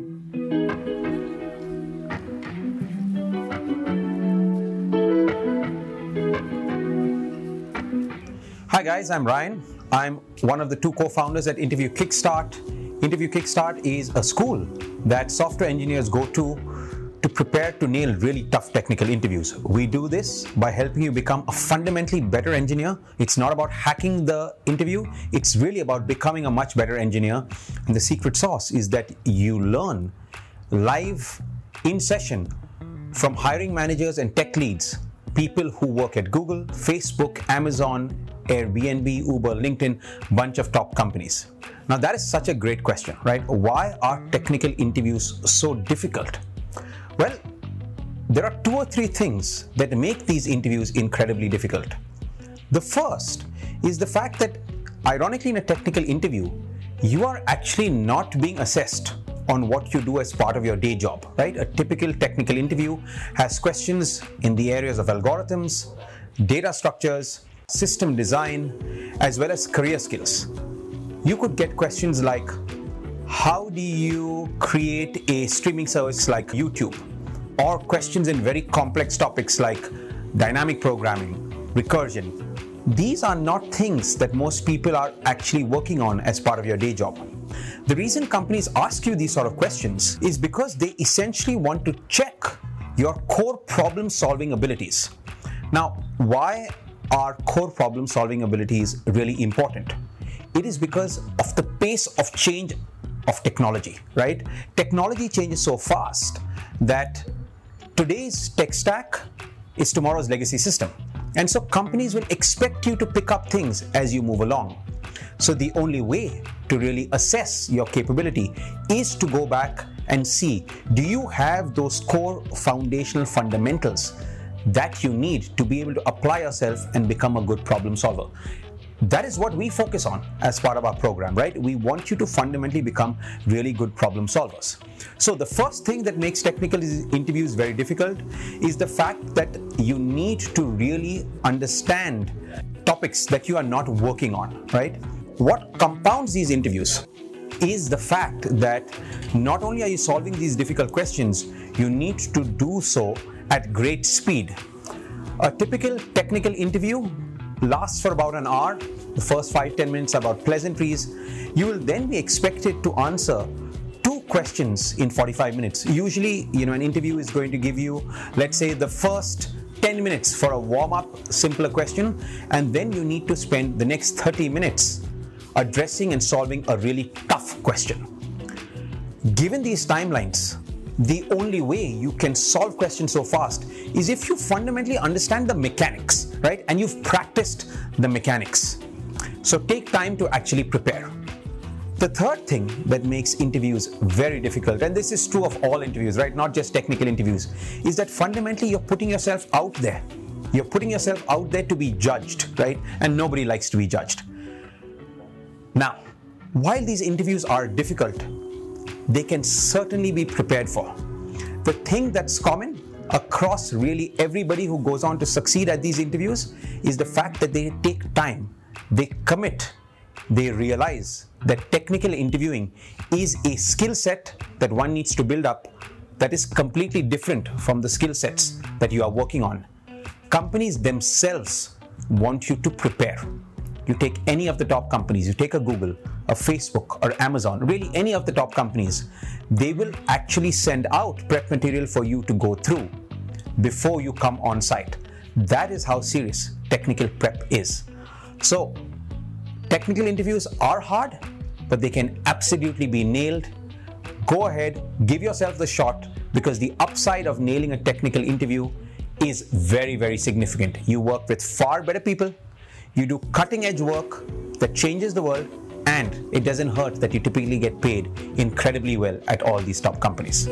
Hi guys, I'm Ryan. I'm one of the two co-founders at Interview Kickstart. Interview Kickstart is a school that software engineers go to to prepare to nail really tough technical interviews. We do this by helping you become a fundamentally better engineer. It's not about hacking the interview, it's really about becoming a much better engineer. And the secret sauce is that you learn live in session from hiring managers and tech leads people who work at Google, Facebook, Amazon, Airbnb, Uber, LinkedIn, bunch of top companies. Now that is such a great question, right? Why are technical interviews so difficult? Well, there are two or three things that make these interviews incredibly difficult. The first is the fact that ironically in a technical interview, you are actually not being assessed on what you do as part of your day job, right? A typical technical interview has questions in the areas of algorithms, data structures, system design, as well as career skills. You could get questions like, how do you create a streaming service like YouTube? Or questions in very complex topics like dynamic programming, recursion. These are not things that most people are actually working on as part of your day job. The reason companies ask you these sort of questions is because they essentially want to check your core problem solving abilities. Now, why are core problem solving abilities really important? It is because of the pace of change of technology, right? Technology changes so fast that today's tech stack is tomorrow's legacy system. And so companies will expect you to pick up things as you move along. So the only way to really assess your capability is to go back and see do you have those core foundational fundamentals that you need to be able to apply yourself and become a good problem solver. That is what we focus on as part of our program, right? We want you to fundamentally become really good problem solvers. So, the first thing that makes technical interviews very difficult is the fact that you need to really understand topics that you are not working on, right? What compounds these interviews is the fact that not only are you solving these difficult questions, you need to do so at great speed. A typical technical interview lasts for about an hour. The first five ten minutes about pleasantries. You will then be expected to answer two questions in 45 minutes. Usually, you know, an interview is going to give you, let's say, the first 10 minutes for a warm up, simpler question, and then you need to spend the next 30 minutes addressing and solving a really tough question. Given these timelines, the only way you can solve questions so fast is if you fundamentally understand the mechanics, right? And you've practiced the mechanics. So take time to actually prepare. The third thing that makes interviews very difficult, and this is true of all interviews, right? Not just technical interviews, is that fundamentally you're putting yourself out there. You're putting yourself out there to be judged, right? And nobody likes to be judged. Now, while these interviews are difficult, they can certainly be prepared for. The thing that's common across really everybody who goes on to succeed at these interviews is the fact that they take time, they commit, they realize that technical interviewing is a skill set that one needs to build up that is completely different from the skill sets that you are working on. Companies themselves want you to prepare. You take any of the top companies, you take a Google, a Facebook, or Amazon, really any of the top companies, they will actually send out prep material for you to go through before you come on site. That is how serious technical prep is. So, technical interviews are hard, but they can absolutely be nailed. Go ahead, give yourself the shot because the upside of nailing a technical interview is very, very significant. You work with far better people you do cutting edge work that changes the world, and it doesn't hurt that you typically get paid incredibly well at all these top companies.